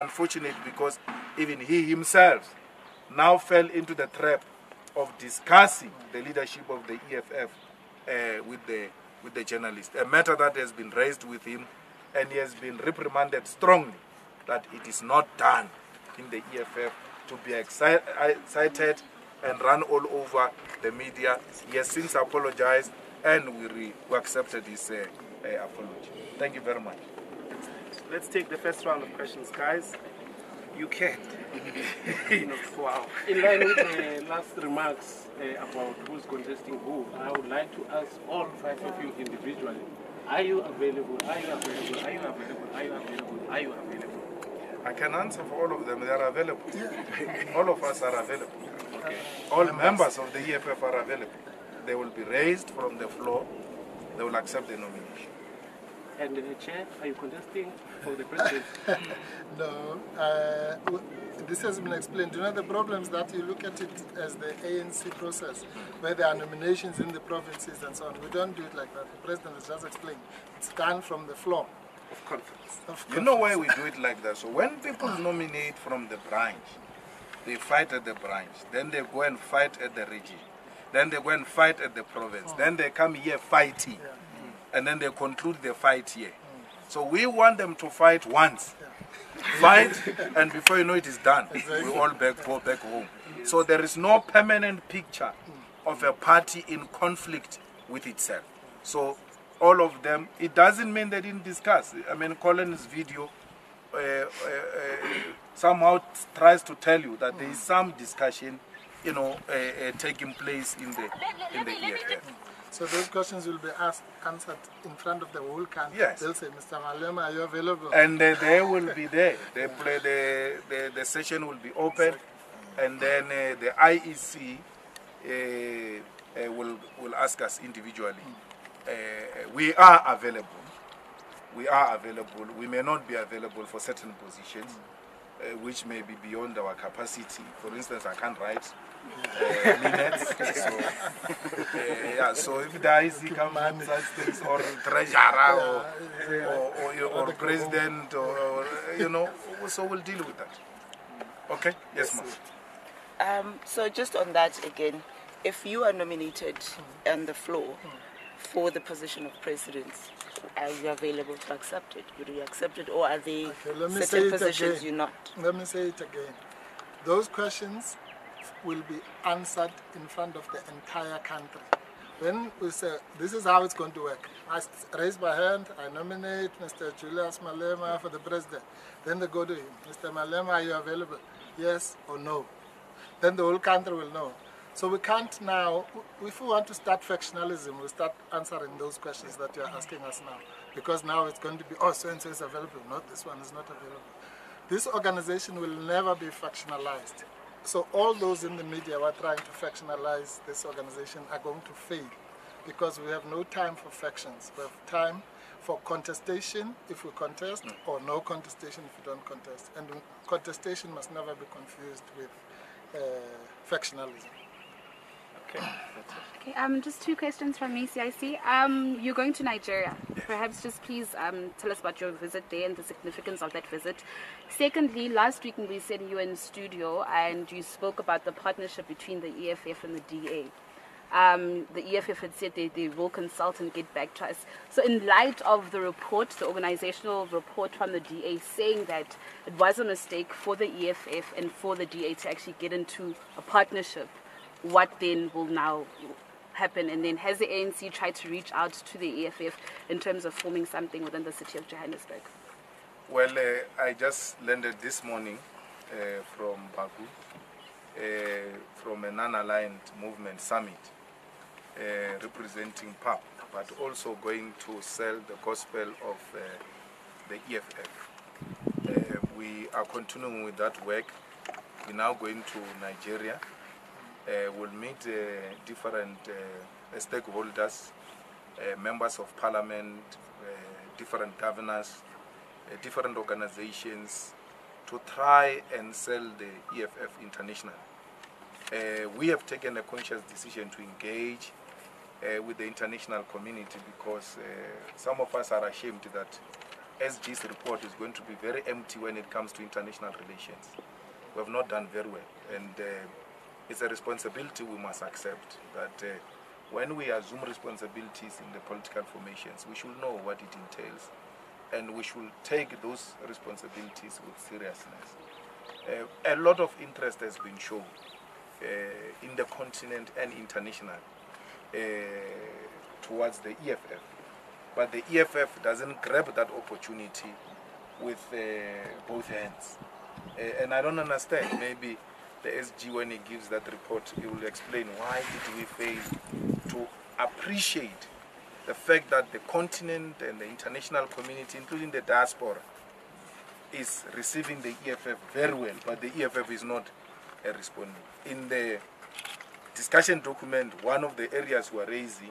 unfortunate because even he himself now fell into the trap of discussing the leadership of the EFF uh, with the with the journalist. A matter that has been raised with him, and he has been reprimanded strongly that it is not done in the EFF to be excited and run all over the media. He has since apologized, and we, we accepted his uh, uh, apology. Thank you very much. Let's take the first round of questions, guys. You can. you know, wow. In line with the last remarks uh, about who's contesting who, I would like to ask all five of you individually, are you available? Are you available? Are you available? Are you available? Are you available? I can answer for all of them. They are available. all of us are available. Okay. All members of the EFF are available. They will be raised from the floor. They will accept the nomination. And the chair, are you contesting for the president? No, uh, this has been explained. You know, the problems that you look at it as the ANC process, where there are nominations in the provinces and so on. We don't do it like that. The president has just explained. It's done from the floor. Of conference. Of You know why we do it like that? So when people nominate from the branch, they fight at the branch. Then they go and fight at the region. Then they go and fight at the province. Then they come here fighting. And then they conclude the fight here. So we want them to fight once. Fight, and before you know it is done, we all back go back home. So there is no permanent picture of a party in conflict with itself. So all of them, it doesn't mean they didn't discuss. I mean, Colin's video uh, uh, uh, somehow tries to tell you that there is some discussion, you know, uh, uh, taking place in the in the EFF. So those questions will be asked, answered in front of the whole country. Yes. They'll say, Mr. Malema, are you available? and uh, they will be there. They play the, the the session will be open, and then uh, the IEC uh, uh, will will ask us individually. Uh, we are available. We are available. We may not be available for certain positions, uh, which may be beyond our capacity. For instance, I can't write uh, minutes. So, uh, yeah, so if the IEC comes with such things, or treasurer, or, or, or, or president, or, or, you know, so we'll deal with that. Okay? Yes, ma'am. Um, so just on that again, if you are nominated on the floor for the position of president, are you available to accept it? Would you accept it, or are there Okay, let me say certain it positions again. you're not? Let me say it again. Those questions will be answered in front of the entire country. When we say, this is how it's going to work. I raise my hand, I nominate Mr. Julius Malema for the president. Then they go to him, Mr. Malema, are you available? Yes or no? Then the whole country will know. So we can't now, if we want to start factionalism, we start answering those questions that you're asking us now. Because now it's going to be, oh, so and so is available, not this one is not available. This organization will never be factionalized. So all those in the media who are trying to factionalize this organization are going to fail because we have no time for factions. We have time for contestation if we contest or no contestation if we don't contest. And contestation must never be confused with uh, factionalism. Okay. Okay, um, just two questions from me, CIC. Um, you're going to Nigeria. Perhaps just please um, tell us about your visit there and the significance of that visit. Secondly, last week we said you were in studio and you spoke about the partnership between the EFF and the DA. Um, the EFF had said they, they will consult and get back to us. So, in light of the report, the organizational report from the DA saying that it was a mistake for the EFF and for the DA to actually get into a partnership, what then will now happen? And then has the ANC tried to reach out to the EFF in terms of forming something within the city of Johannesburg? Well, uh, I just landed this morning uh, from Baku, uh, from a non-aligned movement summit, uh, representing PAP, but also going to sell the gospel of uh, the EFF. Uh, we are continuing with that work. We're now going to Nigeria. Uh, we'll meet uh, different uh, stakeholders, members of parliament, different governors, different organizations to try and sell the EFF International. Uh, we have taken a conscious decision to engage uh, with the international community because uh, some of us are ashamed that SG's report is going to be very empty when it comes to international relations. We have not done very well, and it's a responsibility we must accept that uh, when we assume responsibilities in the political formations, we should know what it entails, and we should take those responsibilities with seriousness. Uh, a lot of interest has been shown uh, in the continent and international uh, towards the EFF. But the EFF doesn't grab that opportunity with uh, both hands. Uh, and I don't understand. Maybe the SG, when he gives that report, he will explain why did we fail to appreciate the fact that the continent and the international community, including the diaspora, is receiving the EFF very well, but the EFF is not uh, responding. In the discussion document, one of the areas we are raising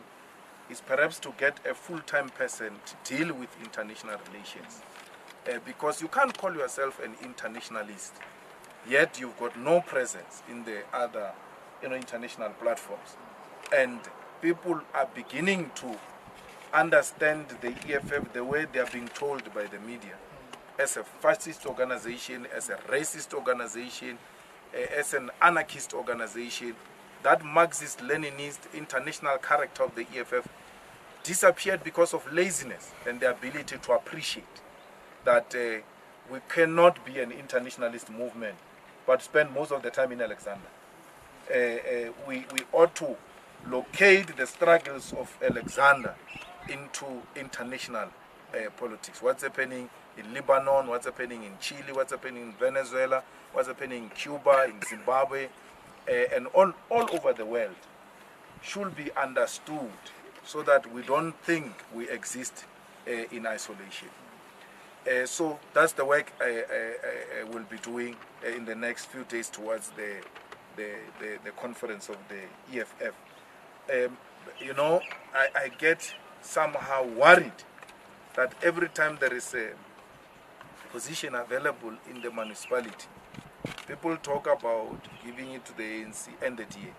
is perhaps to get a full-time person to deal with international relations. Uh, because you can't call yourself an internationalist, yet you've got no presence in the other you know, international platforms. And people are beginning to understand the EFF the way they are being told by the media as a fascist organization, as a racist organization, uh, as an anarchist organization. That Marxist Leninist international character of the EFF disappeared because of laziness and the ability to appreciate that uh, we cannot be an internationalist movement but spend most of the time in Alexandra. Uh, uh, we, we ought to locate the struggles of Alexandra into international uh, politics. What's happening in Lebanon, what's happening in Chile, what's happening in Venezuela, what's happening in Cuba, in Zimbabwe, uh, and all, all over the world should be understood so that we don't think we exist uh, in isolation. Uh, so that's the work I, I, I will be doing uh, in the next few days towards the, the, the, the conference of the EFF. Um, you know, I, I get somehow worried that every time there is a position available in the municipality, people talk about giving it to the ANC and the DA,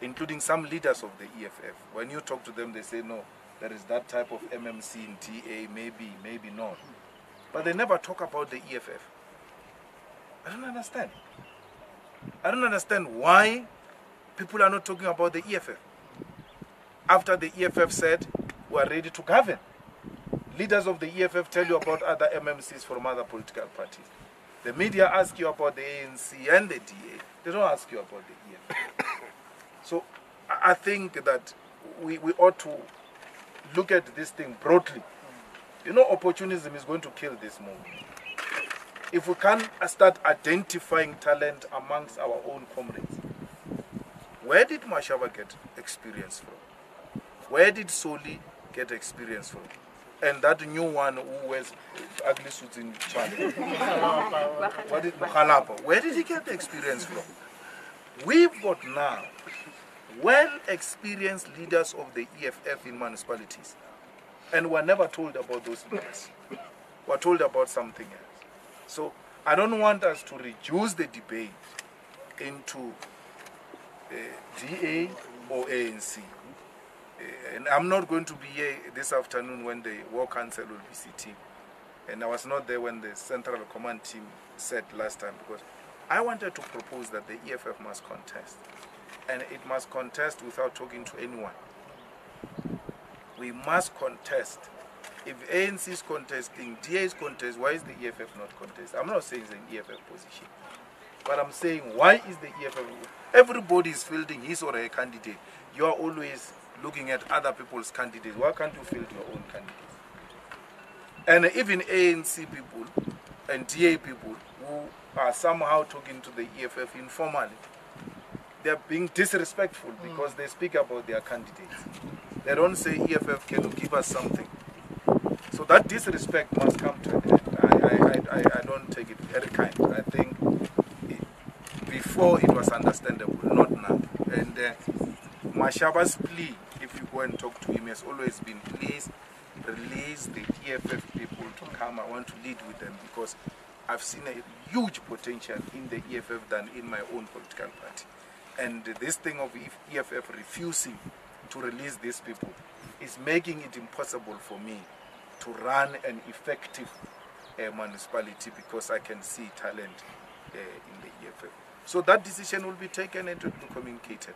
including some leaders of the EFF. When you talk to them, they say, no, there is that type of MMC in TA, maybe, maybe not. But they never talk about the EFF. I don't understand. I don't understand why people are not talking about the EFF. After the EFF said, we are ready to govern. Leaders of the EFF tell you about other MMCs from other political parties. The media ask you about the ANC and the DA. They don't ask you about the EFF. so I think that we, we ought to look at this thing broadly. You know, opportunism is going to kill this movement. If we can start identifying talent amongst our own comrades, where did Mashaba get experience from? Where did Solly get experience from? And that new one who wears ugly suits in China. what did Mokgalapa? Where did he get the experience from? We've got now well experienced leaders of the EFF in municipalities. And we're never told about those leaders. We're told about something else. So I don't want us to reduce the debate into uh, DA or ANC. Uh, and I'm not going to be here this afternoon when the War Council will be sitting. And I was not there when the Central Command team said last time because I wanted to propose that the EFF must contest. And it must contest without talking to anyone. We must contest. If ANC is contesting, DA is contesting, why is the EFF not contesting? I'm not saying it's an EFF position. But I'm saying, why is the EFF? Everybody is fielding his or her candidate. You are always looking at other people's candidates. Why can't you field your own candidate? And even ANC people and DA people who are somehow talking to the EFF informally, they're being disrespectful because they speak about their candidates. They don't say EFF can give us something. So that disrespect must come to an end. I, I, I, I don't take it very kind. I think it, before it was understandable, not now. And uh, Mashaba's plea, if you go and talk to him, has always been please release the EFF people to come. I want to lead with them because I've seen a huge potential in the EFF than in my own political party. And this thing of EFF refusing to release these people is making it impossible for me to run an effective uh, municipality because I can see talent uh, in the EFF. So that decision will be taken and will be communicated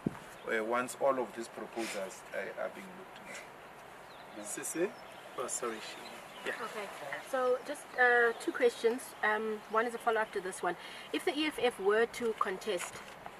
uh, once all of these proposals uh, are being looked into. Sisi? Oh, sorry. Yeah. Okay, so just uh, two questions. Um, one is a follow up to this one. If the EFF were to contest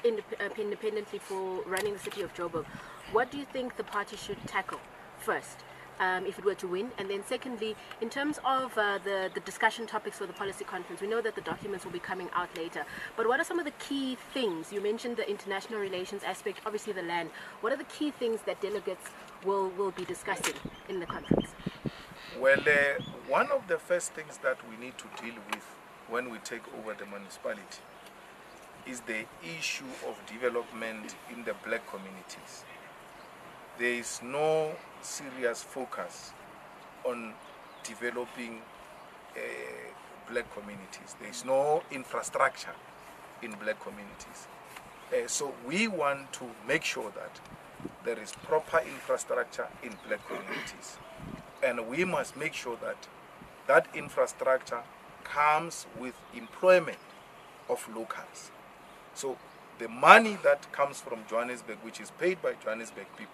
indep- uh, independently for running the city of Joburg, what do you think the party should tackle first? Um, if it were to win, and then secondly, in terms of uh, the the discussion topics for the policy conference, we know that the documents will be coming out later. But what are some of the key things? You mentioned the international relations aspect, obviously the land. What are the key things that delegates will will be discussing in the conference? Well, uh, one of the first things that we need to deal with when we take over the municipality is the issue of development in the black communities. There is no serious focus on developing uh, black communities. There is no infrastructure in black communities. Uh, so we want to make sure that there is proper infrastructure in black communities. And we must make sure that that infrastructure comes with employment of locals. So the money that comes from Johannesburg, which is paid by Johannesburg people,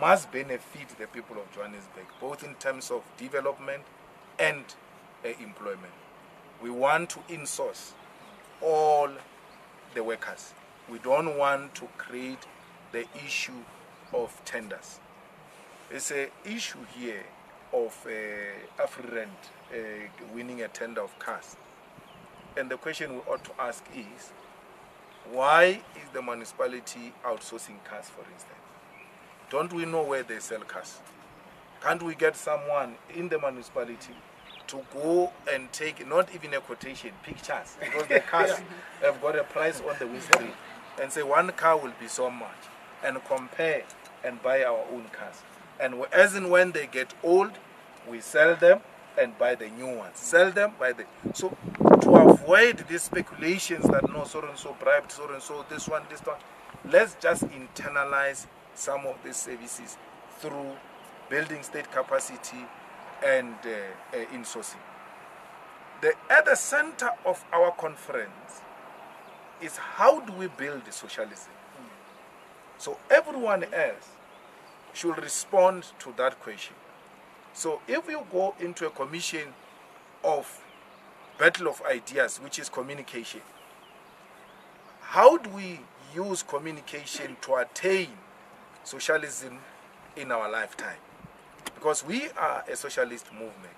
must benefit the people of Johannesburg, both in terms of development and uh, employment. We want to insource all the workers. We don't want to create the issue of tenders. It's an issue here of uh, AfriRent uh, winning a tender of cars. And the question we ought to ask is, why is the municipality outsourcing cars, for instance? Don't we know where they sell cars? Can't we get someone in the municipality to go and take, not even a quotation, pictures, because the cars have got a price on the windscreen, and say one car will be so much, and compare and buy our own cars. And as and when they get old, we sell them and buy the new ones. Sell them, buy the. So avoid these speculations that no, so and so bribed, so and so, this one, this one, let's just internalize some of these services through building state capacity and uh, uh, insourcing. The, at the center of our conference is how do we build socialism? So everyone else should respond to that question. So if you go into a commission of battle of ideas, which is communication, how do we use communication to attain socialism in our lifetime? Because we are a socialist movement.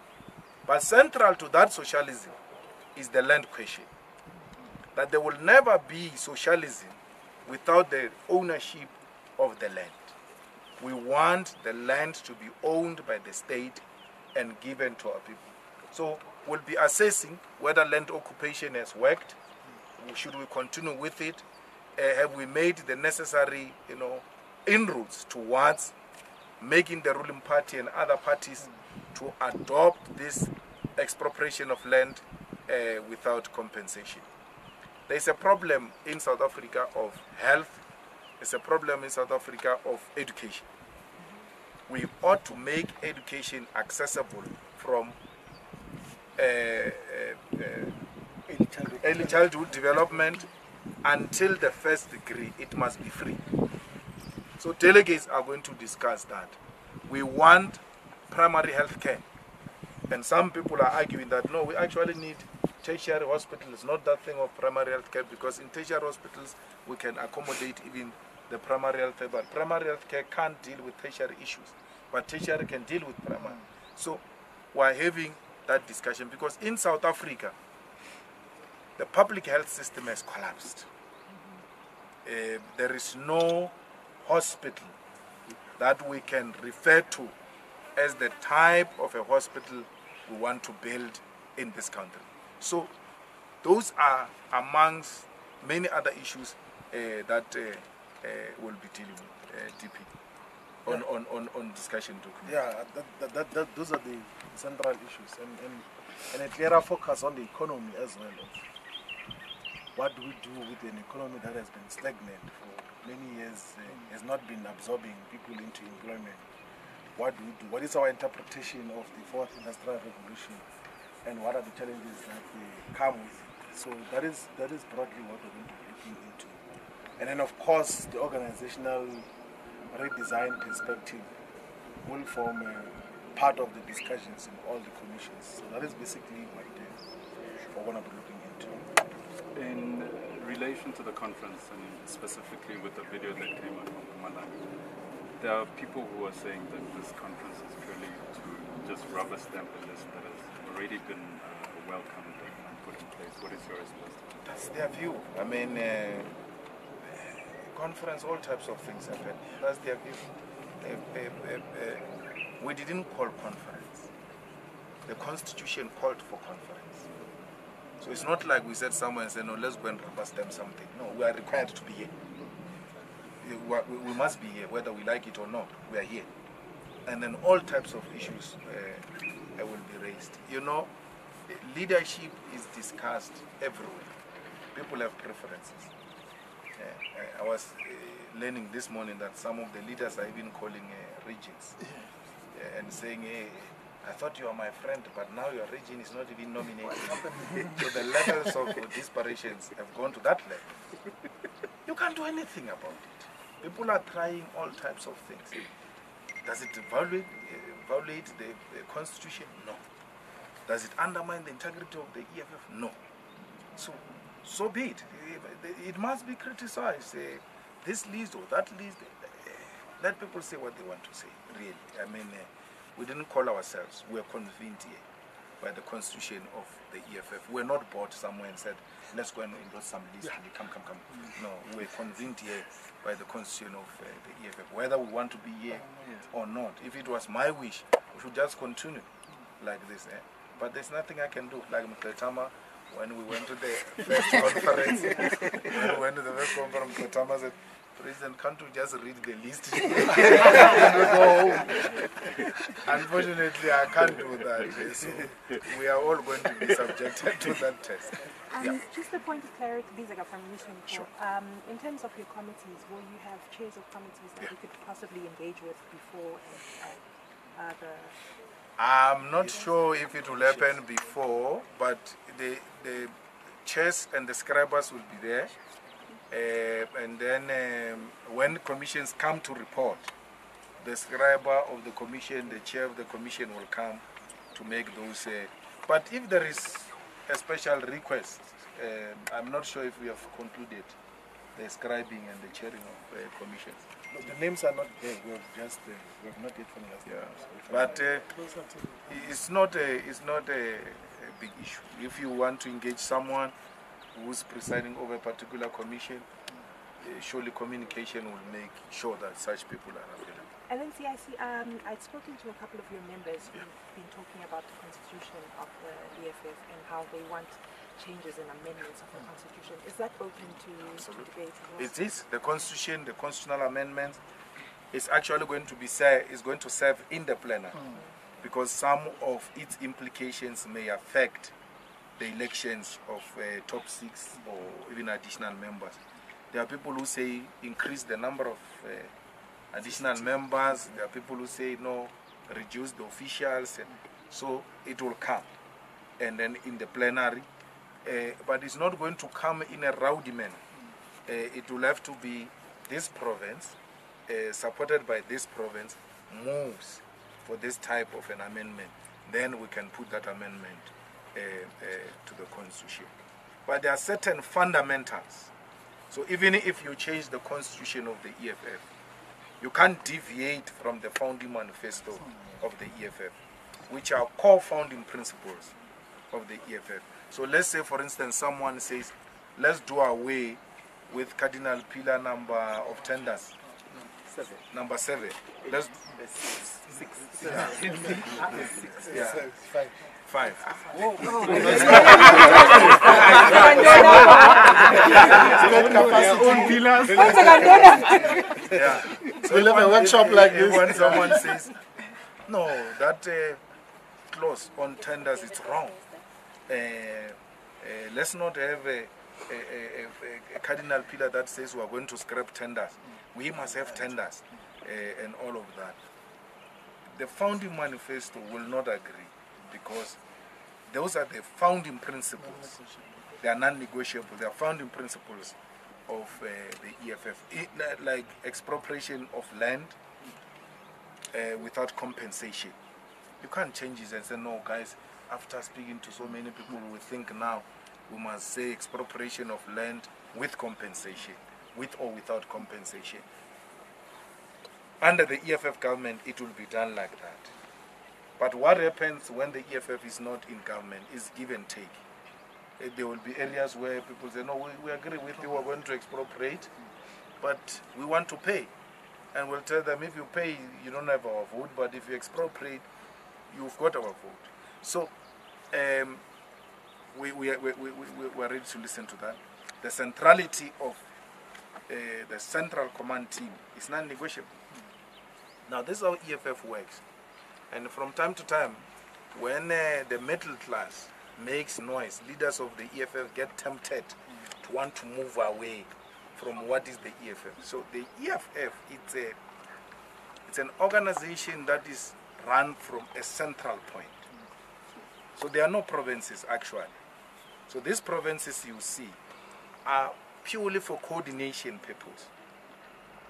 But central to that socialism is the land question. That there will never be socialism without the ownership of the land. We want the land to be owned by the state and given to our people. So we'll be assessing whether land occupation has worked. Should we continue with it? Uh, have we made the necessary, you know, inroads towards making the ruling party and other parties to adopt this expropriation of land uh, without compensation? There's a problem in South Africa of health. There's a problem in South Africa of education. We ought to make education accessible from uh, uh, uh, early childhood development until the first degree. It must be free. So delegates are going to discuss that. We want primary health care. And some people are arguing that no, we actually need tertiary hospitals, not that thing of primary health care, because in tertiary hospitals we can accommodate even the primary health care, but primary health care can't deal with tertiary issues, but tertiary can deal with primary. So we're having that discussion because in South Africa, the public health system has collapsed. Uh, there is no hospital that we can refer to as the type of a hospital we want to build in this country. So those are amongst many other issues uh, that uh, uh, we'll be dealing with, uh, DP, on, on, on, on discussion document. Yeah, that, that, that, those are the central issues and, and, and a clearer focus on the economy as well. What do we do with an economy that has been stagnant for many years, uh, has not been absorbing people into employment. what do we do? What is our interpretation of the fourth industrial revolution, and what are the challenges that they come with? So that is that is broadly what we're going to be looking into, and then of course the organizational redesign perspective will form a part of the discussions in all the commissions. So that is basically what we're going to be looking into. In relation to the conference and specifically with the video that came out from Mpumalanga, there are people who are saying that this conference is purely to just rubber stamp a list that has already been uh, welcomed and put in place. What is your response to that? That's their view. I mean, uh, conference, all types of things happen. That's their view. Uh, uh, uh, uh, we didn't call conference. The constitution called for conference. So it's not like we said somewhere and said, no, let's go and rubber stamp something. No, we are required to be here. We, must be here, whether we like it or not. We are here. And then all types of issues uh, uh, will be raised. You know, leadership is discussed everywhere. People have preferences. Uh, I was uh, learning this morning that some of the leaders are even calling uh, regions uh, and saying, hey, I thought you were my friend, but now your region is not even nominated. so the levels of disparitions have gone to that level. You can't do anything about it. People are trying all types of things. Does it violate, uh, violate the, the constitution? No. Does it undermine the integrity of the EFF? No. So, so be it. It must be criticized. This list or that list. Let people say what they want to say. Really, I mean, uh, we didn't call ourselves. We are convened here by the constitution of the EFF. We're not bought somewhere and said, let's go and endorse some list. and Come, come, come. No, we're convened here by the constitution of uh, the EFF. Whether we want to be here or not. If it was my wish, we should just continue like this. Eh? But there's nothing I can do. Like Mr. Tama, when we went to the first conference, when we went to the first conference, Mr. Tama said, President, can't you just read the list? and go home. Unfortunately, I can't do that. So we are all going to be subjected to that test. Um, Just a point of clarity, Bizaga from News 24. Um, in terms of your committees, will you have chairs of committees that you could possibly engage with before uh, uh, the I'm not sure if it will happen before, but the, the chairs and the scribers will be there. Uh, and then um, when commissions come to report, the scriber of the commission, the chair of the commission will come to make those. Uh, but if there is a special request, um I'm not sure if we have concluded the scribing and the chairing of uh, commissions. The names are not there. We have just uh, we have not yet finalized. Yeah. But uh, it's not a it's not a, a big issue. If you want to engage someone who's presiding over a particular commission, uh, surely communication will make sure that such people are available. And then CIC, um, I'd spoken to a couple of your members who've been talking about the constitution of the EFF and how they want changes and amendments of the constitution. Is that open to, to debate? well? It is the constitution, the constitutional amendments, is actually going to be is going to serve in the plenary because some of its implications may affect the elections of uh, top six or even additional members. There are people who say increase the number of uh, additional members. There are people who say no, reduce the officials. And so it will come, and then in the plenary. Uh, but it's not going to come in a rowdy manner. Uh, it will have to be this province, uh, supported by this province, moves for this type of an amendment. Then we can put that amendment uh, to the constitution. But there are certain fundamentals. So even if you change the constitution of the EFF, you can't deviate from the founding manifesto of the EFF, which are core founding principles of the EFF. So let's say, for instance, someone says, let's do away with cardinal pillar number of tenders. Seven. Number seven. Let's six. Yeah. yeah. Five. Yeah. So We'll have a when- workshop like if this. When someone says, no, that uh, clause on tenders is wrong. Uh, uh, let's not have a, a, a, a, a cardinal pillar that says we are going to scrap tenders. We must have tenders uh, and all of that. the founding manifesto will not agree because those are the founding principles. They are non-negotiable. They are founding principles of uh, the EFF, I- li- like expropriation of land uh, without compensation. You can't change it and say, no, guys, after speaking to so many people, we think now we must say expropriation of land with compensation, with or without compensation. Under the EFF government, it will be done like that. But what happens when the EFF is not in government is give and take. Eh, There will be areas where people say, no, we, we agree with you, we're going to expropriate, but we want to pay. And we'll tell them, if you pay, you don't have our vote, but if you expropriate, you've got our vote. So um, we, we, we, we, we, we are ready to listen to that. The centrality of uh, the central command team is non-negotiable. Now, this is how EFF works. And from time to time, when uh, the middle class makes noise, leaders of the EFF get tempted to want to move away from what is the EFF. So the EFF, it's a, it's an organization that is run from a central point. So there are no provinces actually. So these provinces you see are purely for coordination purposes.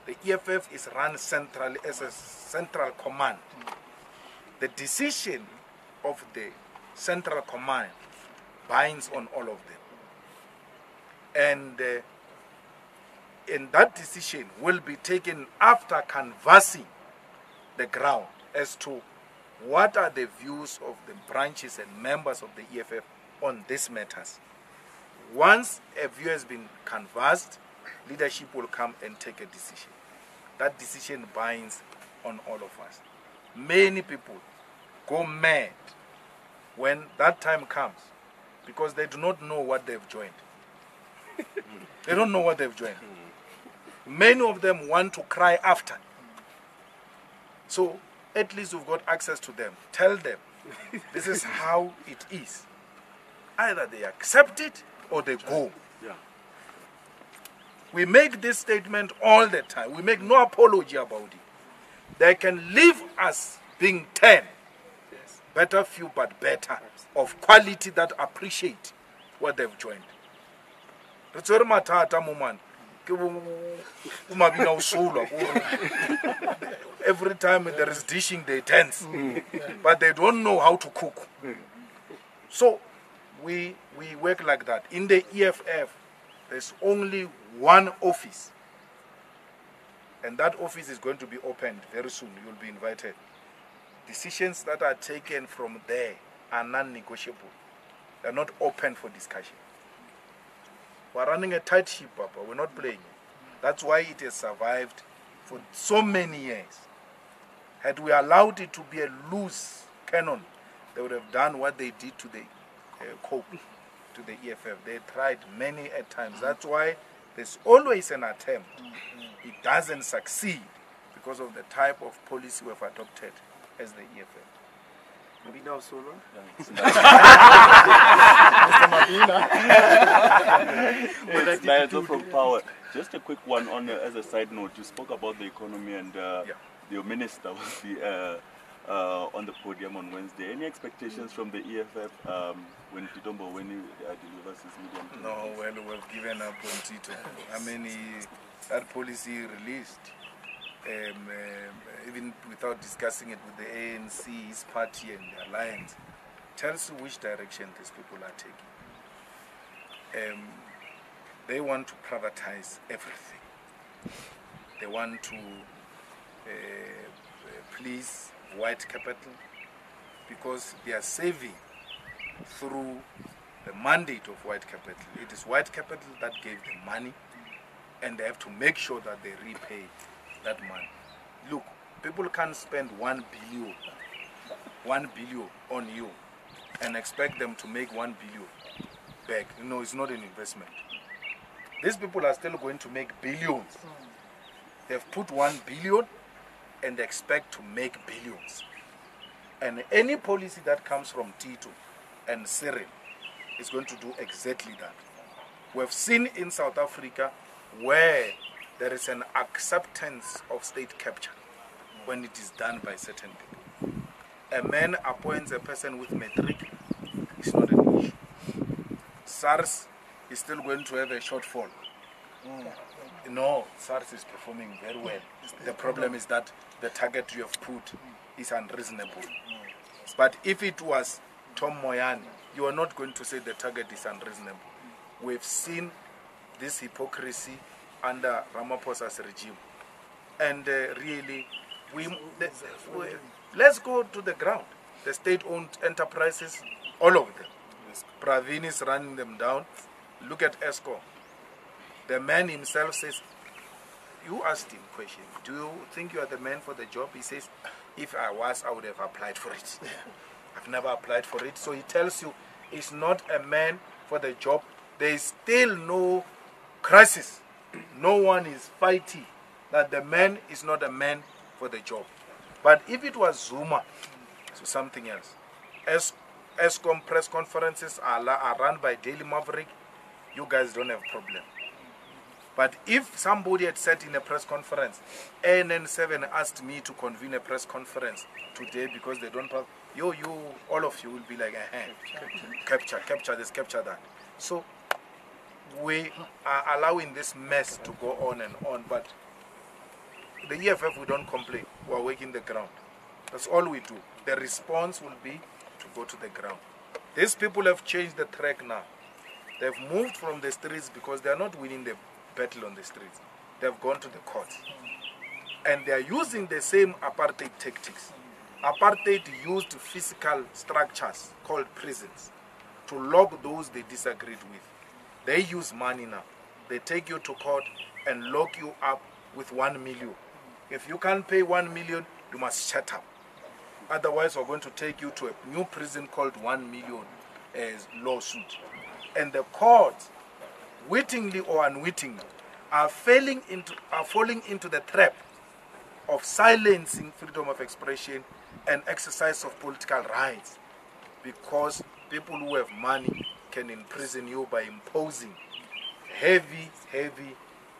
The EFF is run centrally as a central command. The decision of the central command binds on all of them. And uh, and that decision will be taken after canvassing the ground as to what are the views of the branches and members of the EFF on these matters. Once a view has been canvassed, leadership will come and take a decision. That decision binds on all of us. Many people go mad when that time comes because they do not know what they've joined. they don't know what they've joined. Many of them want to cry after. So at least we've got access to them. Tell them this is how it is. Either they accept it or they go. Yeah. We make this statement all the time. We make no apology about it. They can leave us being 10, better few but better, of quality that appreciate what they've joined. Re tshwere mathata mo man. Ke bo- bo o solwa, Every time there is dishing, they tense. Mm. But they don't know how to cook. So we, we work like that. In the EFF, there's only one office. And that office is going to be opened very soon. You'll be invited. Decisions that are taken from there are non negotiable, they're not open for discussion. We're running a tight ship, Papa. We're not playing. That's why it has survived for so many years. Had we allowed it to be a loose cannon, they would have done what they did to the COPE, to the EFF. They tried many a times. That's why there's always an attempt. It doesn't succeed because of the type of policy we've adopted as the EFF. Mbina Osolo? Mr. Mabina. It's from Power. Just a quick one on uh, as a side note. You spoke about the economy and uh, your minister was the, uh, uh, on the podium on Wednesday. Any expectations from the EFF um, when Titombo when he uh, delivers his medium? No, well, we've given up on Tito. I mean, he, that policy released, um, um, even without discussing it with the ANC, his party, and the alliance, tells you which direction these people are taking. Um, they want to privatize everything. They want to uh, uh, please white capital because they are saving through the mandate of white capital. It is white capital that gave them money, and they have to make sure that they repay that money. Look, people can't spend one billion, one billion on you, and expect them to make one billion back. You know, it's not an investment. These people are still going to make billions. They've put one billion and expect to make billions. And any policy that comes from Tito and Cyril is going to do exactly that. We've seen in South Africa where there is an acceptance of state capture when it is done by certain people. a man appoints a person with matric, it's not an issue. SARS is still going to have a shortfall. Hmm. No, SARS is performing very well. The problem is that the target you have put mm. is unreasonable. Mm. But if it was Tom Moyane, you are not going to say the target is unreasonable. Mm. We've seen this hypocrisy under Ramaphosa's regime. And uh, really, we, the, we, let's go to the ground. The state-owned enterprises, all of them. Pravin is running them down. Look at Eskom. The man himself says, you asked him question, do you think you are the man for the job? He says, if I was, I would have applied for it. I've never applied for it. So he tells you, he's not a man for the job. There is still no crisis. No one is fighting that the man is not a man for the job. But if it was Zuma, so something else. As Eskom press conferences are, are run by Daily Maverick, you guys don't have problem. But if somebody had said in a press conference, ANN7 asked me to convene a press conference today because they don't have, you, you, all of you will be like, eh, capture, capture this, capture that. So we are allowing this mess to go on and on, but the EFF, we don't complain. We're working the ground. That's all we do. The response will be to go to the ground. These people have changed the track now. They've moved from the streets because they are not winning the battle on the streets. They've gone to the courts. And they are using the same apartheid tactics. Apartheid used physical structures called prisons to lock those they disagreed with. They use money now. They take you to court and lock you up with one million. If you can't pay one million, you must shut up. Otherwise, we're going to take you to a new prison called one million as lawsuit. And the courts, wittingly or unwittingly, are failing into are falling into the trap of silencing freedom of expression and exercise of political rights because people who have money can imprison you by imposing heavy, heavy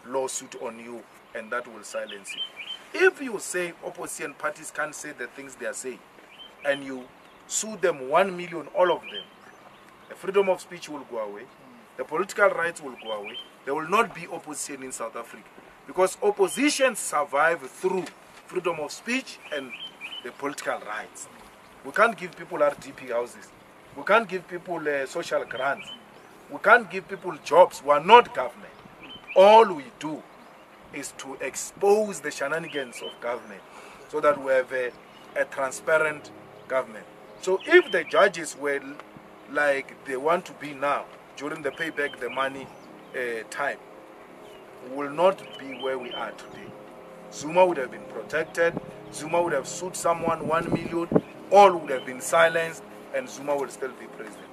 lawsuit on you, and that will silence you. If you say opposition parties can't say the things they are saying, and you sue them one million, all of them, the freedom of speech will go away, the political rights will go away, there will not be opposition in South Africa. Because opposition survive through freedom of speech and the political rights. We can't give people RDP houses. We can't give people uh, social grants. We can't give people jobs. We are not government. All we do is to expose the shenanigans of government so that we have a, a transparent government. So if the judges were like they want to be now during the payback the money uh, time, will not be where we are today. Zuma would have been protected. Zuma would have sued someone one million. All would have been silenced, and Zuma will still be president.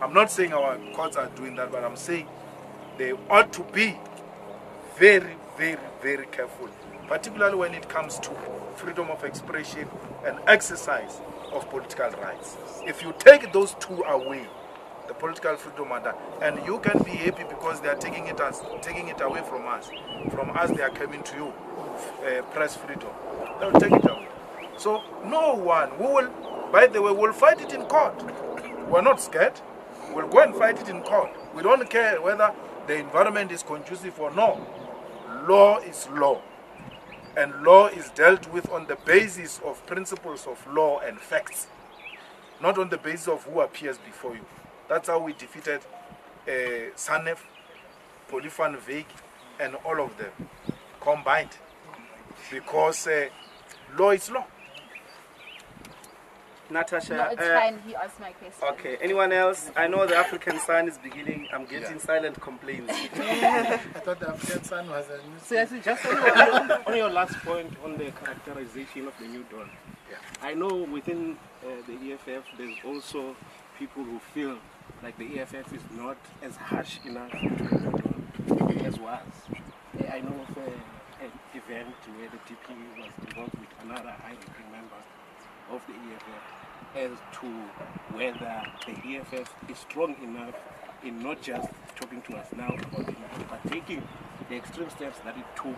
I'm not saying our courts are doing that, but I'm saying they ought to be very, very, very careful, particularly when it comes to freedom of expression and exercise of political rights. If you take those two away, the political freedom done, and you can be happy because they are taking it as taking it away from us. From us, they are coming to you, uh, press freedom. They will take it away. So no one, we will. By the way, we'll fight it in court. We're not scared. We'll go and fight it in court. We don't care whether the environment is conducive or no. Law is law. And law is dealt with on the basis of principles of law and facts, not on the basis of who appears before you. That's how we defeated uh, Sanef, Pauli van Wyk, and all of them combined. Because uh, law is law. Natasha. No, it's uh, fine. He asked my question. Okay. Anyone else? I know the African sun is beginning. I'm getting silent complaints. I thought the African sun was a new So, yes, just on your, on your last point on the characterization of the new dawn, Yeah. I know within uh, the EFF there's also people who feel like the EFF is not as harsh enough as was. I know of uh, an event where the DP was involved with another high-ranking member of the EFF as to whether the EFF is strong enough in not just talking to us now about the but taking the extreme steps that it took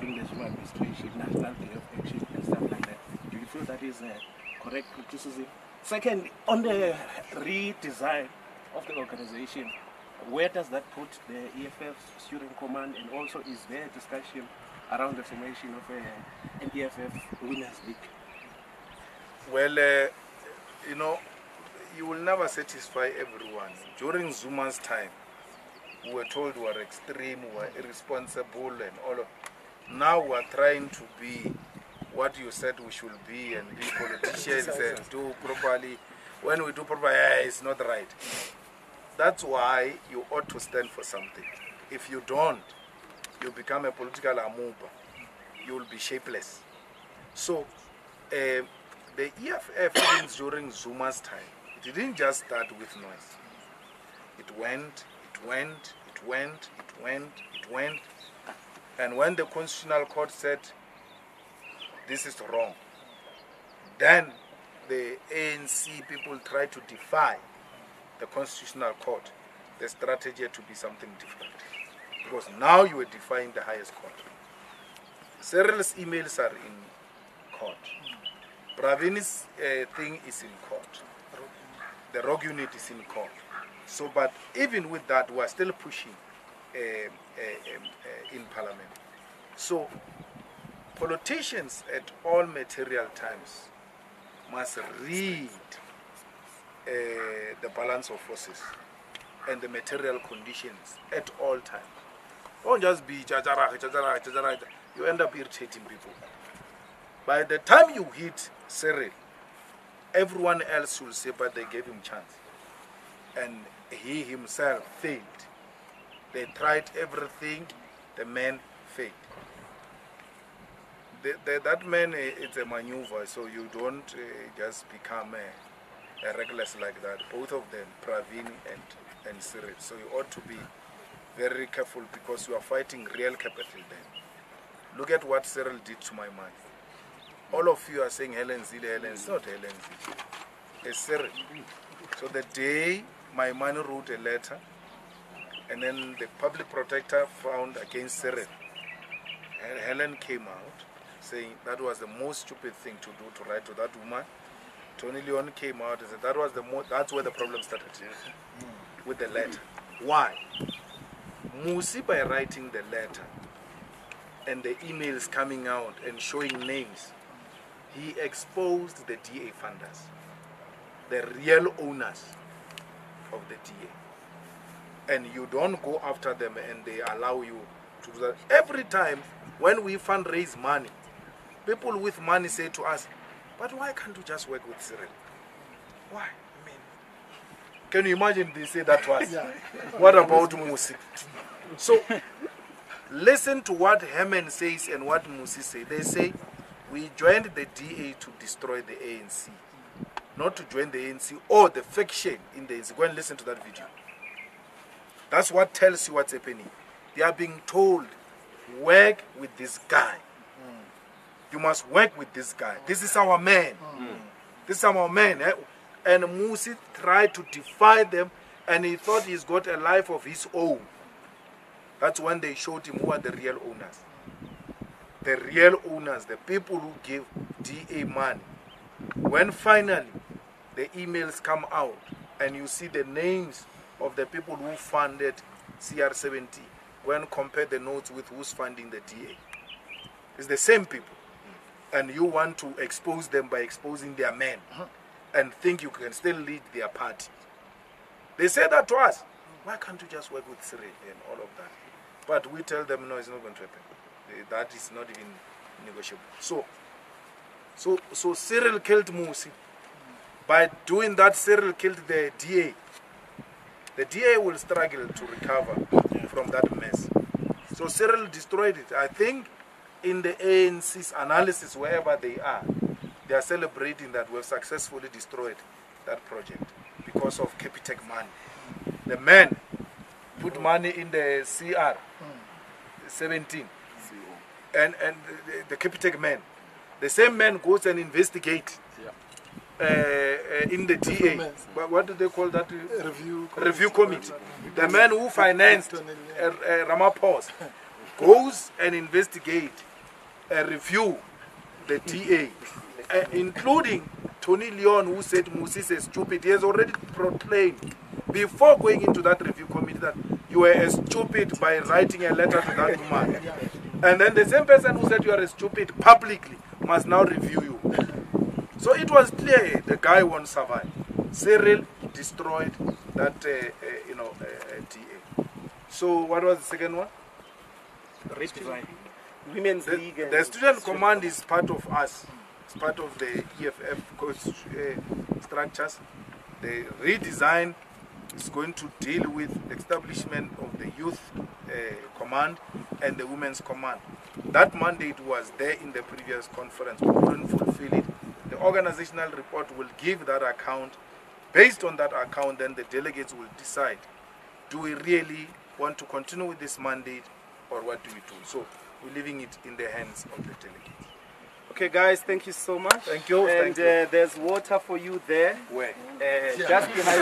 during the Zuma administration, national day of action and stuff like that. Do you feel that is uh, correct criticism. Second, on the redesign of the organization, where does that put the EFF steering command and also is there discussion around the formation of a, an EFF winners league? Well, uh, you know, you will never satisfy everyone. During Zuma's time, we were told we were extreme, we were irresponsible, and all of. Now we are trying to be what you said we should be and be politicians and do properly. When we do properly, it's not right. That's why you ought to stand for something. If you don't, you become a political amoeba. You will be shapeless. So, uh, the EFF during Zuma's time, it didn't just start with noise. It went, it went, it went, it went, it went. And when the Constitutional Court said this is wrong, then the ANC people tried to defy the Constitutional Court. The strategy had to be something different. Because now you are defying the highest court. Cyril's emails are in court. Pravin's uh, thing is in court. The rogue unit is in court. So, but even with that, we are still pushing uh, uh, um, uh, in parliament. So, politicians at all material times must read the balance of forces and the material conditions at all times. Don't just be jajara, jajara, jajara. You end up irritating people. By the time you hit Cyril, everyone else will say, but they gave him chance. And he himself failed. They tried everything, the man failed. The, the, that man, eh, it's a maneuver, so you don't uh, just become a, reckless like that. Both of them, Pravin and, and Cyril. So you ought to be very careful because you are fighting real capital then. Look at what Cyril did to my mind. All of you are saying Helen Zille, Helen, it's not Helen Zille. It's Cyril. So the day my man wrote a letter, and then the public protector found against Cyril, Helen came out saying that was the most stupid thing to do to write to that woman. Tony Leon came out and said that was the most, that's where the problem started with the letter. Why? Mmusi by writing the letter and the emails coming out and showing names, he exposed the DA funders, the real owners of the DA. And you don't go after them and they allow you to do that. Every time when we fundraise money, people with money say to us, but why can't you just work with Cyril? Why? I mean, can you imagine they say that to us? What about Mmusi? So, listen to what Herman says and what Mmusi say. They say, we joined the DA to destroy the ANC, not to join the ANC or the faction in the ANC. Go and listen to that video. That's what tells you what's happening. They are being told, work with this guy. You must work with this guy. This is our man. This is our man. eh? And Mmusi tried to defy them and he thought he's got a life of his own. That's when they showed him who are the real owners. The real owners, the people who give DA money. When finally the emails come out and you see the names of the people who funded CR17, when compare the notes with who's funding the DA, it's the same people. And you want to expose them by exposing their men and think you can still lead their party. They say that to us. Why can't you just work with Cyril and all of that? But we tell them, no, it's not going to happen. Eh, That is not even negotiable. So, so, so Cyril killed Mmusi. By doing that, Cyril killed the DA. The DA will struggle to recover from that mess. So Cyril destroyed it. I think in the ANC's analysis, wherever they are, they are celebrating that we've successfully destroyed that project because of Capitec money. The man put money in the CR 17 and, and the, the Capitec man. The same man goes and investigate uh, uh, in the DA. What, what do they call that? Review Review committee. The man who financed uh, uh, Ramaphosa goes and investigate, uh, review the DA, uh, including Tony Leon, who said Moses is stupid, he has already proclaimed before going into that review committee that you were a stupid by writing a letter to that woman. And then the same person who said you are a stupid publicly must now review you. So it was clear the guy won't survive. Cyril destroyed that, uh, uh, you know, uh, DA. So what was the second one? Women's The, League. the student command is part of us. It's part of the EFF coach, uh, structures. The redesign is going to deal with the establishment of the youth uh, command and the women's command. That mandate was there in the previous conference. We couldn't fulfill it. The organizational report will give that account. Based on that account, then the delegates will decide do we really want to continue with this mandate or what do we do? So we're leaving it in the hands of the delegates. Okay, guys, thank you so much. Thank you, And thank you. Uh, there's water for you there. Where? Uh, just behind.